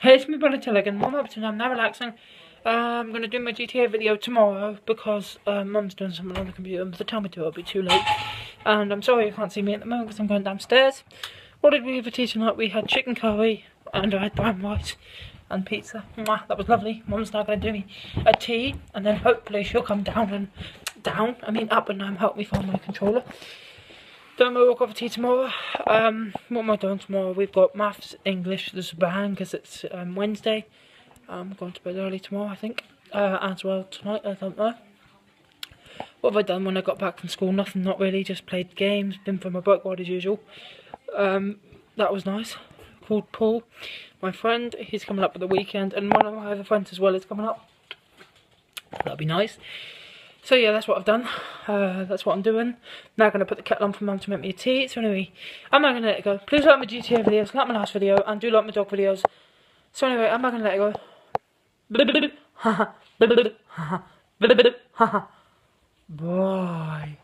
Hey, it's me, Brandon Taylor again. Mum up to. I'm now relaxing. Uh, I'm going to do my GTA video tomorrow because uh, Mum's doing something on the computer. But they tell me to, it'll be too late. And I'm sorry you can't see me at the moment because I'm going downstairs. What did we have for tea tonight? We had chicken curry and I had brown rice and pizza. Mwah, that was lovely. Mum's now going to do me a tea and then hopefully she'll come down and down. I mean up and um, help me find my controller. What I've got for tea tomorrow. Um, what am I doing tomorrow? We've got maths, English, there's a bang because it's um, Wednesday. I'm going to bed early tomorrow, I think. Uh, as well tonight, I don't know. What have I done when I got back from school? Nothing, not really. Just played games, been for my bike ride as usual. Um, that was nice. Called Paul, my friend. He's coming up at the weekend, and one of my other friends as well is coming up. That'll be nice. So yeah, that's what I've done. Uh, that's what I'm doing. Now I'm going to put the kettle on for mum to make me a tea. So anyway, I'm not going to let it go. Please like my GTA videos, like my last video, and do like my dog videos. So anyway, I'm not going to let it go. Bye.